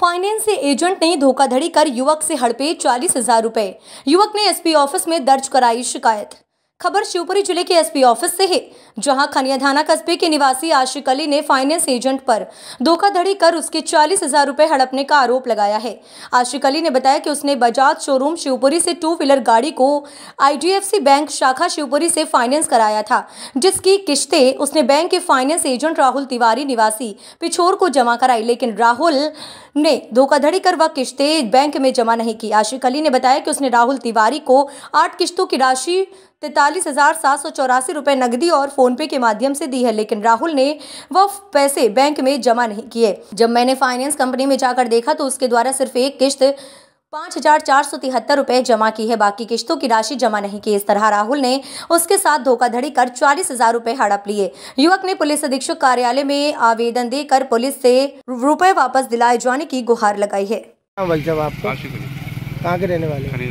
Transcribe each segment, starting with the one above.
Finance agent ने धोखाधड़ी कर युवक से हड़पे चालीस हज़ार रुपए। युवक ने एसपी ऑफ़िस में दर्ज कराई शिकायत। खबर शिवपुरी ज़िले के एसपी ऑफ़िस से है, जहाँ खनियाधाना कस्बे के निवासी आशिक अली ने फाइनेंस एजेंट पर धोखाधड़ी कर उसके चालीस हज़ार रुपए हड़पने का आरोप लगाया है। आशिक अली ने बताया कि उसने बजाज शोरूम शिवपुरी से टू व्हीलर गाड़ी को आईडीएफसी बैंक शाखा शिवपुरी से फाइनेंस कराया था, जिसकी किश्तें उसने बैंक के फाइनेंस एजेंट राहुल तिवारी निवासी पिछोर को जमा कराई। लेकिन राहुल ने धोखाधड़ी कर वह किश्तें बैंक में जमा नहीं की। आशिक अली ने बताया कि उसने राहुल तिवारी को आठ किश्तों की राशि तैतालीस हज़ार सात सौ चौरासी रुपये नकदी और फोनपे के माध्यम से दी है, लेकिन राहुल ने वह पैसे बैंक में जमा नहीं किए। जब मैंने फाइनेंस कंपनी में जाकर देखा तो उसके द्वारा सिर्फ़ एक किश्त पाँच हज़ार चार सौ तिहत्तर रुपये जमा की है। बाकी किश्तों की राशि जमा नहीं की। इस तरह राहुल ने उसके साथ धोखाधड़ी कर चालीस हज़ार रुपये हड़प लिए। युवक ने पुलिस अधीक्षक कार्यालय में आवेदन देकर पुलिस से रुपए वापस दिलाए जाने की गुहार लगाई है। हाँ भाई साहब आप? कहाँ के रहने वाले?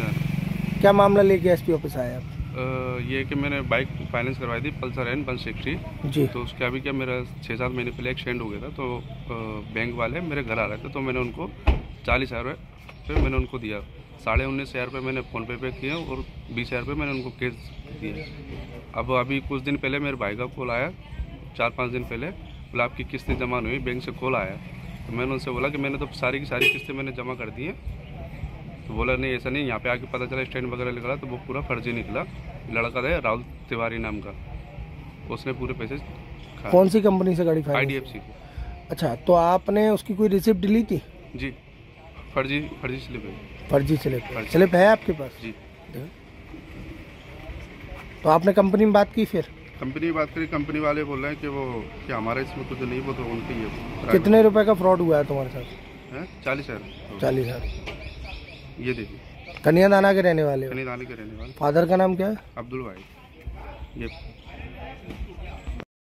क्या मामला लेके एसपी ऑफ़िस आए आप? ये कि मैंने बाइक फाइनेंस करवाई थी पल्सर एन वन सिक्सटी जी। तो उसके अभी क्या मेरा छः सात महीने पहले एक्सीडेंट हो गया था तो बैंक वाले मेरे घर आ रहे थे तो मैंने उनको चालीस हज़ार रुपये मैंने उनको दिया। साढ़े उन्नीस हज़ार रुपये मैंने फ़ोनपे पे किए और बीस हज़ार रुपये मैंने उनको कैश दिए अब अभी कुछ दिन पहले मेरे भाई का कॉल आया चार पाँच दिन पहले। बोला आपकी किस्तें जमा नहीं हुई बैंक से कॉल आया। तो मैंने उनसे बोला कि मैंने तो सारी की सारी किस्तें मैंने जमा कर दी हैं। तो बोला नहीं ऐसा नहीं यहाँ पे आके पता चला स्टैंड वगैरह निकला तो वो पूरा फर्जी निकला। लड़का था राहुल तिवारी नाम का। उसने पूरे पैसे कौन सी कंपनी से गाड़ी आई डी एफ़ सी अच्छा तो आपने उसकी कोई रिसिप्ट ली थी? जी। फर्जी फर्जी स्लिप है। फर्जी स्लिप। फर्जी। स्लिप है आपके पास? जी। तो आपने कंपनी में बात की फिर? कंपनी बात करी कंपनी वाले बोल रहे हैं कि वो कि हमारा इसमें कुछ नहीं वो तो उनकी ही है कितने रुपए का फ्रॉड हुआ है तुम्हारे साथ? है? चालीस हज़ार। चालीस हज़ार। ये देखिए। कन्यादाना के रहने वाले हो? खनीदानी के रहने वाले। फादर का नाम क्या है? अब्दुल भाई। ये